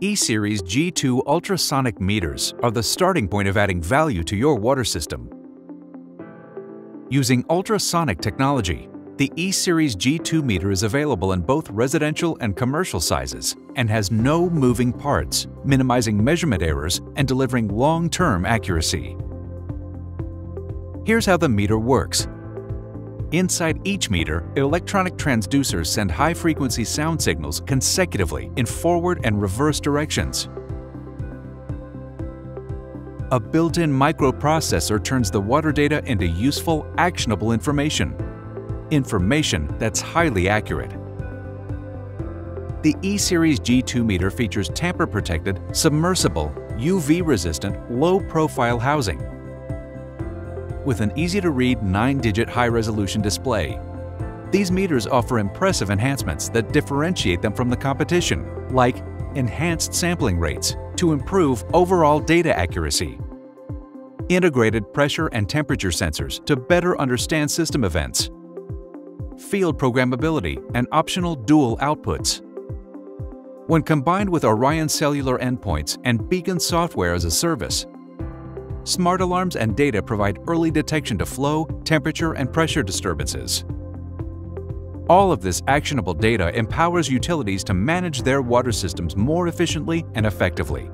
E-Series G2 ultrasonic meters are the starting point of adding value to your water system. Using ultrasonic technology, the E-Series G2 meter is available in both residential and commercial sizes and has no moving parts, minimizing measurement errors and delivering long-term accuracy. Here's how the meter works. Inside each meter, electronic transducers send high-frequency sound signals consecutively in forward and reverse directions. A built-in microprocessor turns the water data into useful, actionable information. Information that's highly accurate. The E-Series G2 meter features tamper-protected, submersible, UV-resistant, low-profile housing with an easy-to-read 9-digit high-resolution display. These meters offer impressive enhancements that differentiate them from the competition, like enhanced sampling rates to improve overall data accuracy, integrated pressure and temperature sensors to better understand system events, field programmability and optional dual outputs. When combined with Orion cellular endpoints and Beacon software as a service, smart alarms and data provide early detection to flow, temperature, and pressure disturbances. All of this actionable data empowers utilities to manage their water systems more efficiently and effectively.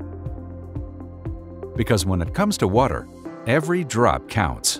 Because when it comes to water, every drop counts.